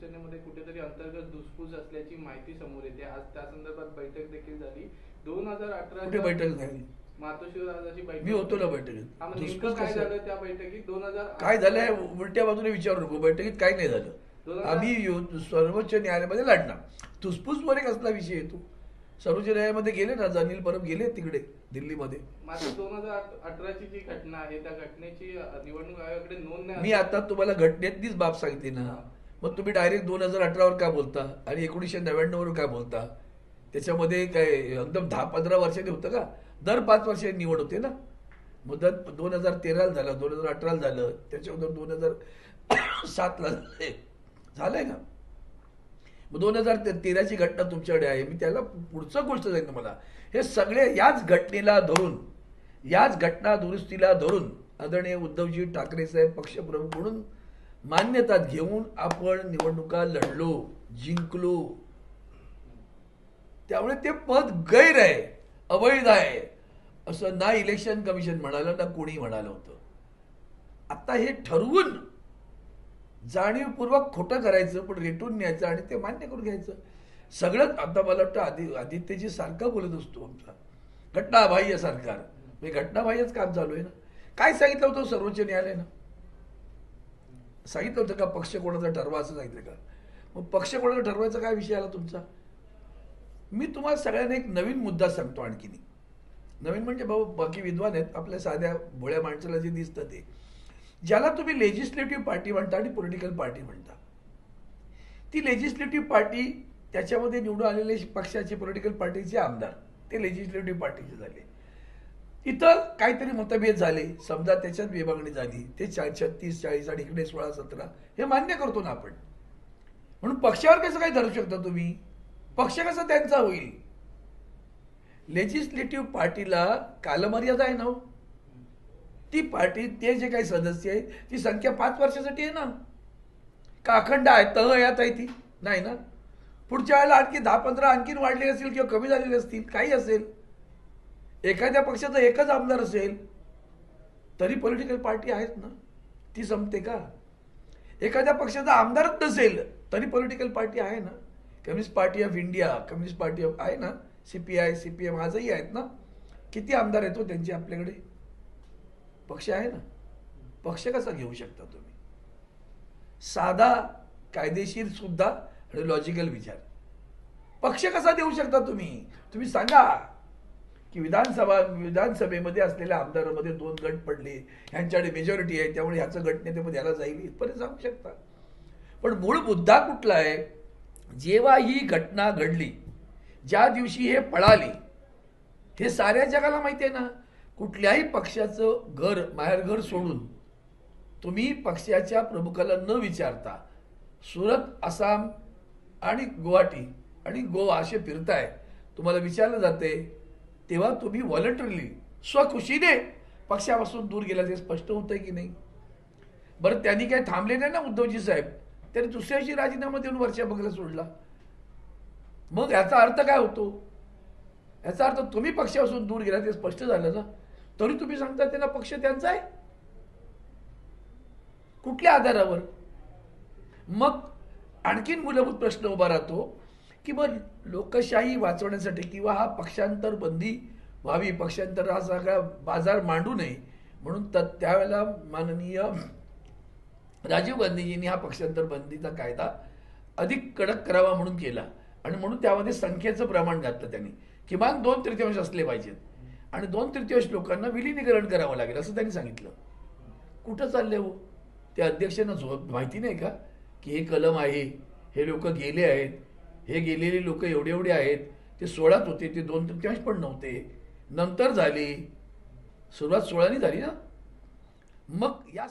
शिवसेनेमध्ये कुठेतरी अंतर्गत धुसफूस असल्याची माहिती समोर येते. आज त्या संदर्भात बैठक देखील झाली. दोन हजार अठरा बैठक झाली? मातोश्री बैठक मी होतो ना बैठकीत. काय? झालं त्या बैठकीत? दोन हजार काय झालंय उलट्या बाजूने विचारू नको. बैठकीत काय नाही झालं. आम्ही सर्वोच्च न्यायालयामध्ये लढणार. धुसफूस वर कसला विषय येतो. सर्वोच्च न्यायालयामध्ये गेले ना? अनिल परब गेले तिकडे दिल्लीमध्ये. मात्र दोन हजार अठराची जी घटना आहे त्या घटनेची निवडणूक आयोगाकडे नोंद नाही मी आता तुम्हाला घटनेतलीच बाब सांगितली ना. मग तुम्ही डायरेक्ट दोन हजार अठरावर का बोलता? आणि एकोणीसशे नव्याण्णववर का बोलता? त्याच्यामध्ये काय एकदम दहा पंधरा वर्षांनी होतं का? दर पाच वर्षांनी निवड होते ना? मुदत दोन हजार तेराला झालं दोन हजार अठराला झालं त्याच्यानंतर दोन हजार सातला झालं झालंय ना मग दोन हजार तेराची घटना तुमच्याकडे आहे. मी त्याला पुढचं गोष्ट जाईल तुम्हाला हे सगळे याच घटनेला धरून याच घटना दुरुस्तीला धरून आदरणीय उद्धवजी ठाकरे साहेब पक्षप्रमुख म्हणून मान्यता घेऊन आपण निवडणुका लढलो जिंकलो. त्यामुळे ते पद गैर आहे अवैध आहे. असं ना इलेक्शन कमिशन म्हणालं ना कोणी म्हणालं होतं. आता हे ठरवून जाणीवपूर्वक खोटं करायचं पण रेटून न्यायचं आणि ते मान्य करून घ्यायचं. सगळंच आता मला वाटतं आदि आदित्यजी सारखा बोलत असतो आमचा. घटनाबाह्य सरकार. म्हणजे घटनाबाह्यच काम चालू आहे ना. काय सांगितलं होतं सर्वोच्च न्यायालयानं? सांगितलं होतं का पक्ष कोणाचा ठरवा असं सांगितलं का? मग पक्ष कोणाचा ठरवायचा काय विषय आला तुमचा? मी तुम्हाला सगळ्यांना एक नवीन मुद्दा सांगतो आणखीन. नवीन म्हणजे भाऊ बाकी विद्वान आहेत आपल्या साध्या भोळ्या माणसाला जे दिसतं ते. ज्याला तुम्ही लेजिस्लेटिव्ह पार्टी म्हणता आणि पॉलिटिकल पार्टी म्हणता. ती लेजिस्लेटिव्ह पार्टी त्याच्यामध्ये निवडून आलेले पक्षाचे पॉलिटिकल पार्टीचे आमदार. ते लेजिस्लेटिव्ह पार्टीचे झाले. इथं काहीतरी मतभेद झाले. समजा त्याच्यात विभागणी झाली. ते छत्तीस चाळीस आणि इकडे सोळा सतरा हे मान्य करतो ना आपण. म्हणून पक्षावर कसं काय धरू शकता तुम्ही? पक्ष कसा त्यांचा होईल? लेजिस्लेटिव्ह पार्टीला कालमर्यादा आहे ना हो. ती पार्टी ते जे काही सदस्य आहे ती संख्या पाच वर्षासाठी आहे ना. का अखंड आहे? तह यात आहे ती नाही ना? पुढच्या वेळेला आणखी दहा पंधरा आणखीन वाढले असतील किंवा कमी झालेले असतील काही असेल. एखाद्या पक्षाचा एकच आमदार असेल तरी पॉलिटिकल पार्टी आहेत ना? ती संपते का? एखाद्या पक्षाचा आमदारच नसेल तरी पॉलिटिकल पार्टी आहे ना? Communist party of India communist party of आहे ना? C P I C P M आजही आहेत ना? किती आमदार येतो हो त्यांचे आपल्याकडे? पक्ष आहे ना? पक्ष कसा घेऊ शकता तुम्ही? साधा कायदेशीर सुद्धा आणि लॉजिकल विचार. पक्ष कसा देऊ शकता तुम्ही? तुम्ही सांगा. की विधानसभा विधानसभेमध्ये असलेल्या आमदारामध्ये दोन गट पडले. ह्यांच्याकडे मेजॉरिटी आहे त्यामुळे ह्याचं गटनेतेमध्ये याला जाईल इथपर्यंत सांगू शकता. पण मूळ मुद्दा कुठला आहे? जेव्हा ही घटना घडली ज्या दिवशी हे पळाले हे साऱ्या जगाला माहिती आहे ना कुठल्याही पक्षाचं घर माहेरघर सोडून तुम्ही पक्षाच्या प्रमुखाला न विचारता सुरत आसाम आणि गुवाहाटी आणि गोवा असे फिरताय तुम्हाला विचारलं जाते तेव्हा तुम्ही व्हॉलंटरली स्वखुशीने पक्षापासून दूर गेला ते स्पष्ट होतंय की नाही? बरं त्यांनी काही थांबले नाही ना उद्धवजी साहेब? त्यांनी दुसऱ्याशी राजीनामा देऊन वर्षा बघायला सोडला. मग याचा अर्थ काय होतो? याचा अर्थ तुम्ही पक्षापासून दूर गेला ते स्पष्ट झालं ना? तरी तुम्ही सांगता त्यांना पक्ष त्यांचा आहे? कुठल्या आधारावर? मग आणखीन मूलभूत प्रश्न उभा राहतो. की मग लोकशाही वाचवण्यासाठी किंवा हा पक्षांतर बंदी व्हावी पक्षांतर हा सगळा बाजार मांडू नये म्हणून त त्यावेळेला माननीय राजीव गांधीजींनी हा पक्षांतर बंदीचा कायदा अधिक कडक करावा म्हणून केला. आणि म्हणून त्यामध्ये संख्येचं प्रमाण घातलं त्यांनी. किमान दोन तृतीयांश असले पाहिजेत. आणि दोन तृतीयांश लोकांना विलिनीकरण करावं लागेल असं त्यांनी सांगितलं. कुठं चालले हो? त्या अध्यक्षांना झोप माहिती नाही का? की हे कलम आहे हे लोक गेले आहेत हे गेलेले लोक एवढे एवढे आहेत ते सोळात होते ते दोन तृतीयांश पण नव्हते. नंतर झाली सुरुवात सोळानी झाली ना? मग या